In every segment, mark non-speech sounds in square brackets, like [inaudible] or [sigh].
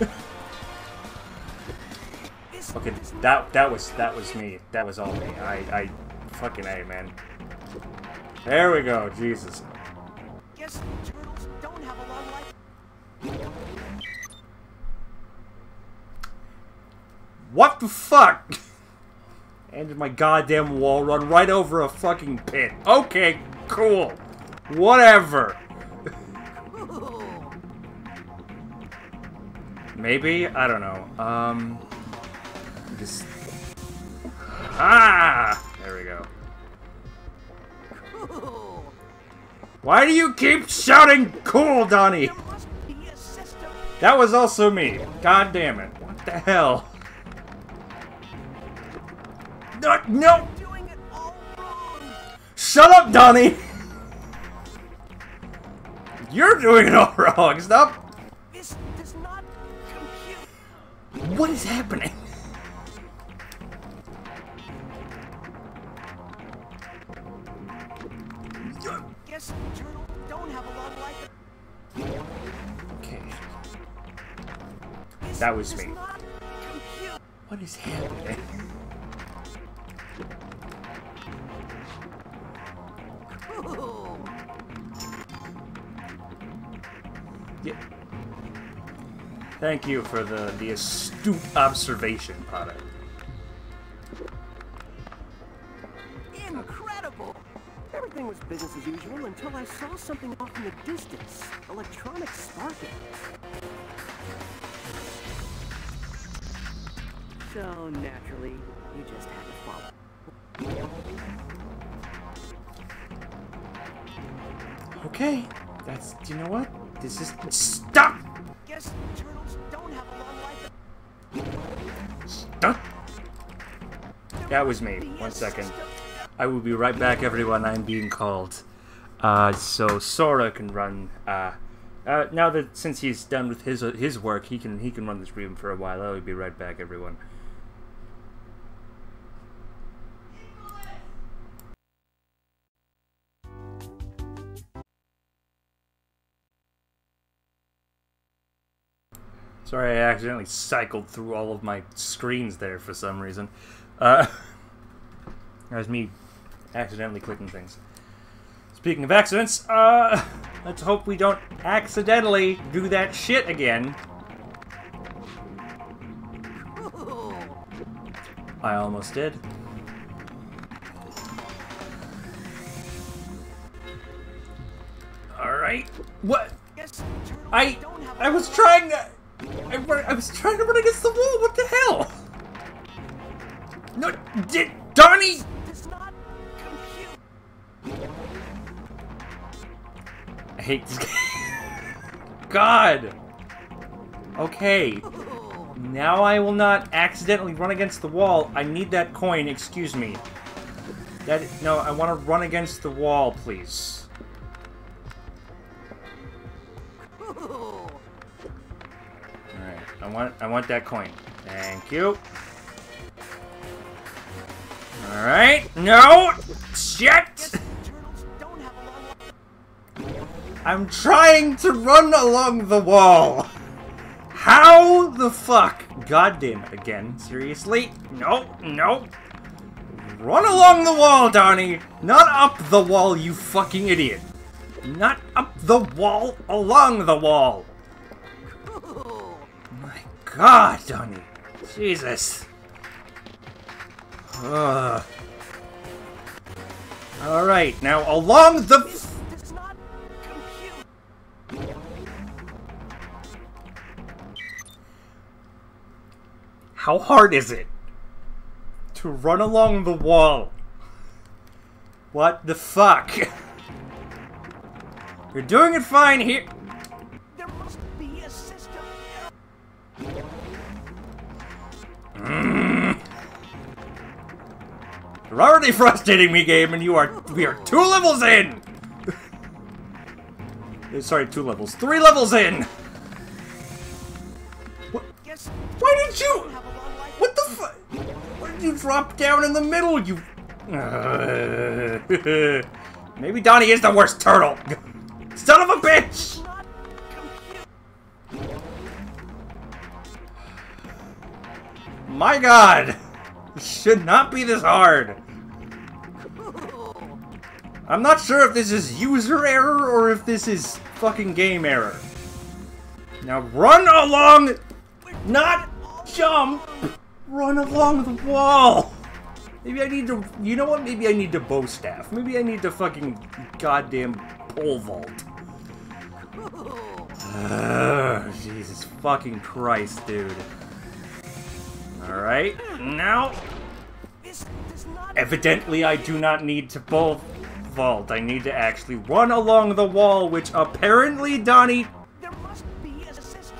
[laughs] Okay, that that was that was me. That was all me. I I fucking a man. There we go. Jesus. Guess turtles don't have a long life. What the fuck? [laughs] Ended my goddamn wall run right over a fucking pit. Okay, cool. Whatever. Maybe? I don't know. Um. Just. Ah! There we go. Why do you keep shouting cool, Donnie? There must be a system. That was also me. God damn it. What the hell? No, no! Doing it all wrong. Shut up, Donnie! [laughs] You're doing it all wrong. Stop. What is happening? Guess turtles don't have a long life. Okay. That was me. What is happening? Yeah. Thank you for the, the astute observation, Potter. Incredible! Everything was business as usual until I saw something off in the distance. Electronic sparking. So naturally, you just had to follow. Okay. That's, do you know what? This is, stop! Guess That was me. One second. I will be right back, everyone. I'm being called. Uh, so Sora can run. Uh, uh, now that since he's done with his uh, his work, he can he can run this room for a while. I will be right back, everyone. Sorry, I accidentally cycled through all of my screens there for some reason. Uh, [laughs] that was me accidentally clicking things. Speaking of accidents, uh, [laughs] let's hope we don't accidentally do that shit again. I almost did. Alright. What? I I was trying to I, I was trying to run against the wall. What the hell? No, did Donnie? I hate this game. [laughs] God. Okay. Now I will not accidentally run against the wall. I need that coin. Excuse me. That no, I want to run against the wall, please. All right. I want I want that coin. Thank you. All right. No. Shit. I'm trying to run along the wall. How the fuck? God damn it again. Seriously? No, no. Run along the wall, Donnie. Not up the wall, you fucking idiot. Not up the wall, along the wall. My god, Donnie. Jesus. Ugh. Alright, now along the... Does not compute. How hard is it to run along the wall? What the fuck? [laughs] You're doing it fine here. You're already frustrating me, game, and you are we are two levels in. Uh, Sorry, two levels, three levels in. What? Why did you? don't have a long life. What the fuck? Why did you drop down in the middle? You. Uh, [laughs] maybe Donnie is the worst turtle. [laughs] Son of a bitch! My god! It [laughs] should not be this hard. I'm not sure if this is user error or if this is fucking game error. Now run along, not jump, run along the wall. Maybe I need to, you know what, maybe I need to bow staff. Maybe I need to fucking goddamn pole vault. Ugh, Jesus fucking Christ, dude. Alright, now, evidently I do not need to pole vault. I need to actually run along the wall, which apparently Donnie There must be a system.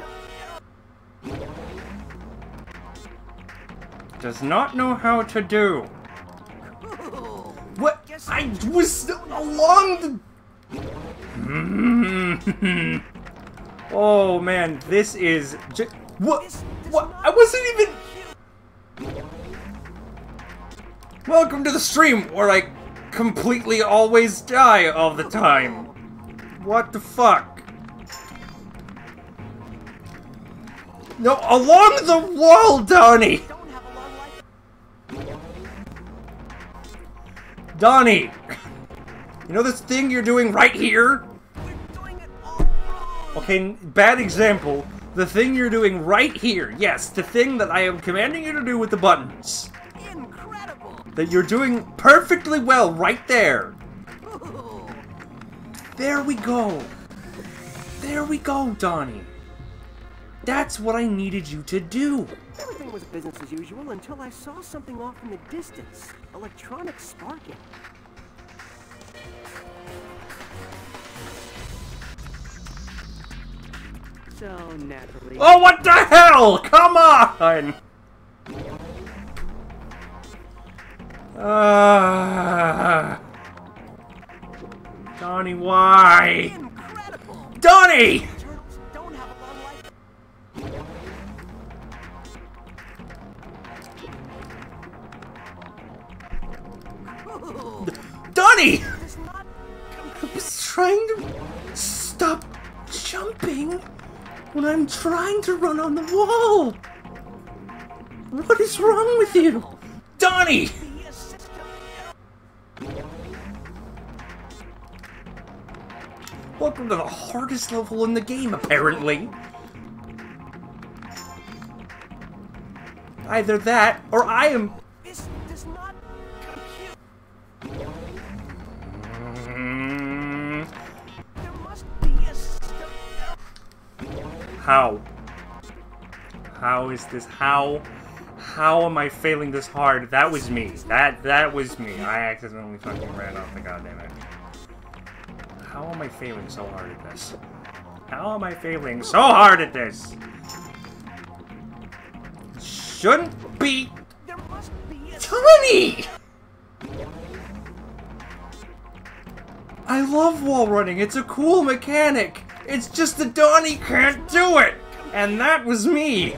does not know how to do. What? I was along the... [laughs] oh man, this is. What? What? I wasn't even... Welcome to the stream where I completely always die all the time. What the fuck? No, along the wall, Donnie! Donnie! You know this thing you're doing right here? Okay, bad example. The thing you're doing right here. Yes, the thing that I am commanding you to do with the buttons. Incredible. That you're doing perfectly well right there. There we go. There we go, Donnie. That's what I needed you to do. Everything was business as usual until I saw something off in the distance. Electronics sparking. So naturally. Oh, what the hell? Come on! Uh, Donnie, why? Incredible. Donnie! Donnie! I was trying to stop jumping when I'm trying to run on the wall. What is wrong with you? Donnie! Welcome to the hardest level in the game, apparently. Either that, or I am... This does not compute. Mm, There must be a system. How? How is this? How? How am I failing this hard? That was me. That that was me. I accidentally fucking ran off the goddamn edge. How am I failing so hard at this? How am I failing so hard at this? Shouldn't be There must be a Tony! I love wall running. It's a cool mechanic. It's just that Donnie can't do it. And that was me.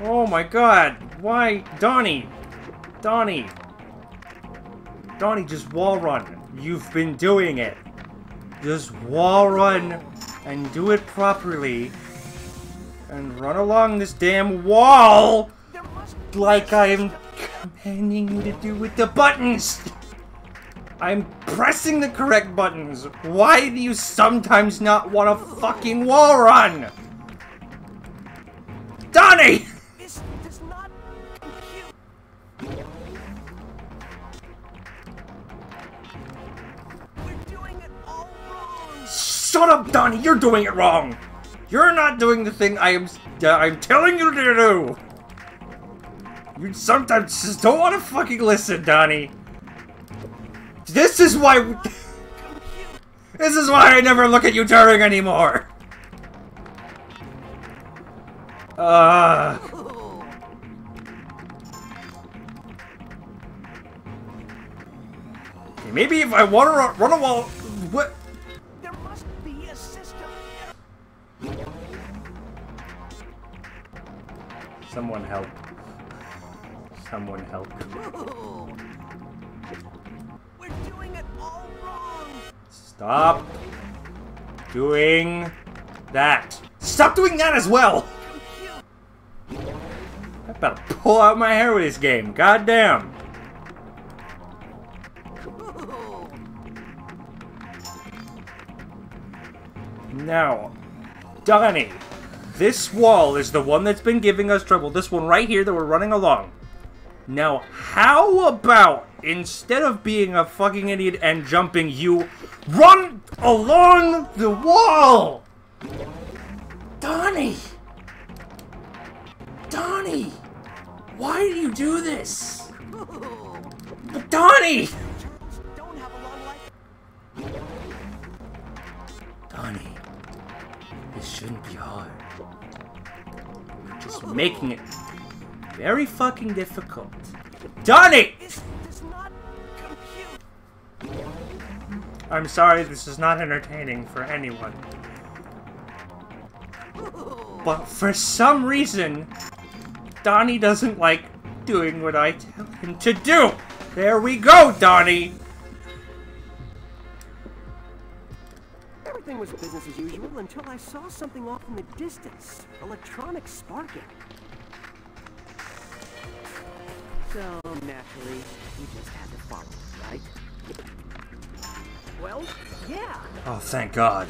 Oh my god. Why? Donnie. Donnie. Donnie, just wall run. You've been doing it. Just wall run and do it properly. And run along this damn wall like I am commanding you to do with the buttons. I'm pressing the correct buttons. Why do you sometimes not want to fucking wall run? Donnie! Shut up, Donnie! You're doing it wrong! You're not doing the thing I am uh, I'm telling you to do! You sometimes just don't want to fucking listen, Donnie. This is why... [laughs] This is why I never look at you during anymore! Uh... Maybe if I run, run a wall... What? Someone help. Someone help. We're doing it all wrong. Stop doing that. Stop doing that as well! I better pull out my hair with this game. Goddamn. Now, Donnie, this wall is the one that's been giving us trouble. This one right here that we're running along. Now, how about instead of being a fucking idiot and jumping, you run along the wall? Donnie! Donnie! Why do you do this? Donnie! This shouldn't be hard. You're just making it very fucking difficult. Donnie! This does not compute. I'm sorry, this is not entertaining for anyone. But for some reason, Donnie doesn't like doing what I tell him to do. There we go, Donnie. Everything was business as usual until I saw something off in the distance. Electronic sparking. So, naturally, we just had to follow right? Well, yeah. Oh, thank God.